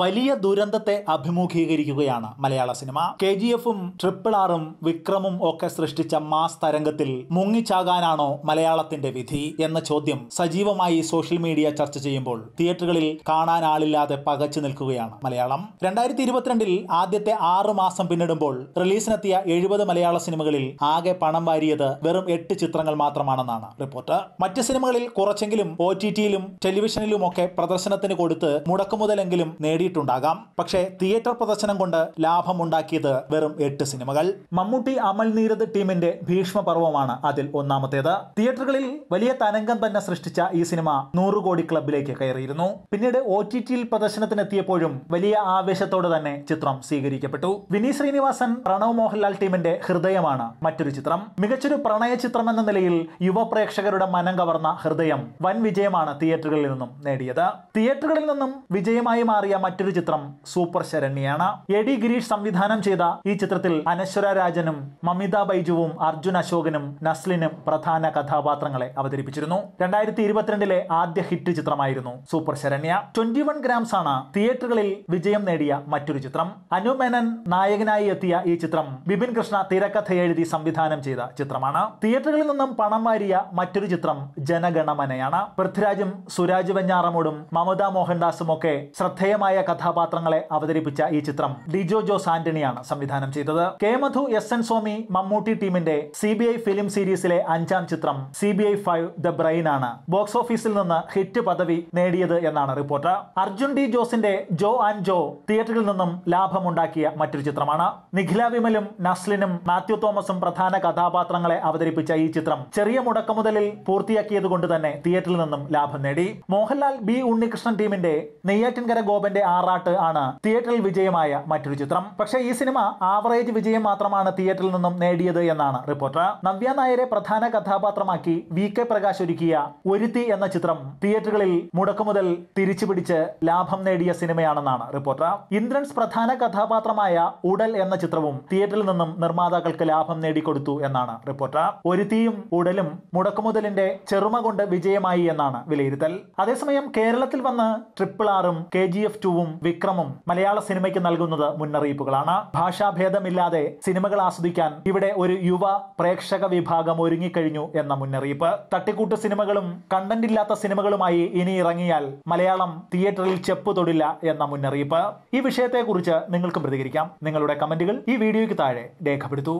വലിയ ദുരന്തത്തെ അഭിമുഖീകരിക്കുകയാണ് മലയാള സിനിമ. കെ ജി എഫും ട്രിപ്പിൾ ആറും വിക്രമും ഒക്കെ സൃഷ്ടിച്ച മാസ് തരംഗത്തിൽ മുങ്ങിച്ചാകാനാണോ മലയാളത്തിന്റെ വിധി എന്ന ചോദ്യം സജീവമായി സോഷ്യൽ മീഡിയ ചർച്ച ചെയ്യുമ്പോൾ തിയേറ്ററുകളിൽ കാണാൻ ആളില്ലാതെ പകച്ചു നിൽക്കുകയാണ് മലയാളം. രണ്ടായിരത്തി ഇരുപത്തിരണ്ടിൽ ആദ്യത്തെ ആറ് മാസം പിന്നിടുമ്പോൾ റിലീസിനെത്തിയ എഴുപത് മലയാള സിനിമകളിൽ ആകെ പണം വാരിയത് വെറും എട്ട് ചിത്രങ്ങൾ മാത്രമാണെന്നാണ് റിപ്പോർട്ട്. മറ്റ് സിനിമകളിൽ കുറച്ചെങ്കിലും ഒ ടി ടിയിലും ടെലിവിഷനിലുമൊക്കെ പ്രദർശനത്തിന് കൊടുത്ത് മുടക്കുമുതലെങ്കിലും നേടിയിട്ടുണ്ടാകാം. പക്ഷേ തിയേറ്റർ പ്രദർശനം കൊണ്ട് ലാഭമുണ്ടാക്കിയത് വെറും എട്ട് സിനിമകൾ. മമ്മൂട്ടി അമൽ നീരദ് ടീമിന്റെ ഭീഷ്മപർവമാണ് അതിൽ ഒന്നാമത്തേത്. തിയേറ്ററുകളിൽ വലിയ തരംഗം തന്നെ സൃഷ്ടിച്ച ഈ സിനിമ നൂറ് കോടി ക്ലബിലേക്ക് കയറിയിരുന്നു. പിന്നീട് ഒ ടി ടിയിൽ പ്രദർശനത്തിനെത്തിയപ്പോഴും വലിയ ആവേശത്തോടെ തന്നെ ചിത്രം സ്വീകരിക്കപ്പെട്ടു. വിനീത് ശ്രീനിവാസൻ പ്രണവ് മോഹൻലാൽ ടീമിന്റെ ഹൃദയമാണ് മറ്റൊരു ചിത്രം. മികച്ചൊരു പ്രണയ ചിത്രം എന്ന നിലയിൽ യുവ പ്രേക്ഷകരുടെ മനം കവർന്ന ഹൃദയം വൻ വിജയമാണ് തിയേറ്ററുകളിൽ നിന്നും നേടിയത്. തിയേറ്ററുകളിൽ നിന്നും വിജയമായി മാറിയ മറ്റൊരു ചിത്രം സൂപ്പർ ശരണ്യാണ്. എ ഡി ഗിരീഷ് സംവിധാനം ചെയ്ത ഈ ചിത്രത്തിൽ അനശ്വര രാജനും മമിത ബൈജുവും അർജുൻ അശോകനും നസ്ലിനും പ്രധാന കഥാപാത്രങ്ങളെ അവതരിപ്പിച്ചിരുന്നു. രണ്ടായിരത്തി ഇരുപത്തിരണ്ടിലെ ആദ്യ ഹിറ്റ് ചിത്രമായിരുന്നു super Saranya. Twenty one grams ആണ് തിയേറ്ററുകളിൽ വിജയം നേടിയ മറ്റൊരു ചിത്രം. അനു മേനൻ നായകനായി എത്തിയ ഈ ചിത്രം ബിപിൻ കൃഷ്ണ തിരക്കഥ എഴുതി സംവിധാനം ചെയ്ത ചിത്രമാണ്. തിയേറ്ററുകളിൽ നിന്നും പണം വാരിയ മറ്റൊരു ചിത്രം ജനഗണമനയാണ്. പൃഥ്വിരാജും സുരാജ് വെഞ്ഞാറമോടും മമത മോഹൻദാസും ഒക്കെ ശ്രദ്ധേയമായ കഥാപാത്രങ്ങളെ അവതരിപ്പിച്ച ഈ ചിത്രം ഡിജോ ജോസ് ആന്റണിയാണ് സംവിധാനം ചെയ്തത്. K Madhu S N Swamy Mammootty ടീമിന്റെ സി ബി ഐ ഫിലിം സീരീസിലെ അഞ്ചാം ചിത്രം C B I five the brain ആണ്. ബോക്സ് ഓഫീസിൽ നിന്ന് ഹിറ്റ് പദവി നേടിയത് എന്നാണ് റിപ്പോർട്ട്. അർജുൻ ഡി ജോസിന്റെ ജോ ആൻഡ് ജോ തിയേറ്ററിൽ നിന്നും ലാഭമുണ്ടാക്കിയ മറ്റൊരു ചിത്രമാണ്. നിഖില വിമലും നസ്ലിനും മാത്യു തോമസും പ്രധാന കഥാപാത്രങ്ങളെ അവതരിപ്പിച്ച ഈ ചിത്രം ചെറിയ മുടക്കമുതലിൽ പൂർത്തിയാക്കിയത് കൊണ്ട് തന്നെ തിയേറ്ററിൽ നിന്നും ലാഭം നേടി. മോഹൻലാൽ ബി ഉണ്ണികൃഷ്ണൻ ടീമിന്റെ നെയ്യാറ്റിൻകര ഗോപന്റെ ആറാട്ട് ആണ് തിയേറ്ററിൽ വിജയമായ മറ്റൊരു ചിത്രം. പക്ഷേ ഈ സിനിമ ആവറേജ് വിജയം മാത്രമാണ് തിയേറ്ററിൽ നിന്നും നേടിയത് എന്നാണ് റിപ്പോർട്ട്. നവ്യ നായരെ പ്രധാന കഥാപാത്രമാക്കി വി കെ പ്രകാശ് ഒരുക്കിയ ഒരുത്തി എന്ന ചിത്രം തിയേറ്ററുകളിൽ മുടക്കുമുതൽ തിരിച്ചുപിടിച്ച് ലാഭം നേടിയ സിനിമയാണെന്നാണ് റിപ്പോർട്ട്. ഇന്ദ്രൻസ് പ്രധാന കഥാപാത്രമായ ഉടൽ എന്ന ചിത്രവും തിയേറ്ററിൽ നിന്നും നിർമ്മാതാക്കൾക്ക് ലാഭം നേടിക്കൊടുത്തു എന്നാണ് റിപ്പോർട്ട്. ഒരുത്തിയും ഉടലും മുടക്കുമുതലിന്റെ ചെറുമ കൊണ്ട് വിജയമായി എന്നാണ് വിലയിരുത്തൽ. അതേസമയം കേരളത്തിൽ വന്ന് ട്രിപ്പിൾ ആറും കെ ജി എഫ് ടുവും വിക്രമും മലയാള സിനിമയ്ക്ക് നൽകുന്നത് മുന്നറിയിപ്പുകളാണ്. ഭാഷാഭേദമില്ലാതെ സിനിമകൾ ആസ്വദിക്കാൻ ഇവിടെ ഒരു യുവ പ്രേക്ഷക വിഭാഗം ഒരുങ്ങിക്കഴിഞ്ഞു എന്ന മുന്നറിയിപ്പ്. തട്ടിക്കൂട്ട് സിനിമകളും കണ്ടന്റ് ഇല്ലാത്ത സിനിമകളുമായി ഇനി ഇറങ്ങിയാൽ മലയാളം തിയേറ്ററിൽ ചെപ്പ് തൊടില്ല എന്ന മുന്നറിയിപ്പ്. ഈ വിഷയത്തെക്കുറിച്ച് നിങ്ങൾക്കും പ്രതികരിക്കാം. നിങ്ങളുടെ കമന്റുകൾ ഈ വീഡിയോയ്ക്ക് താഴെ രേഖപ്പെടുത്തൂ.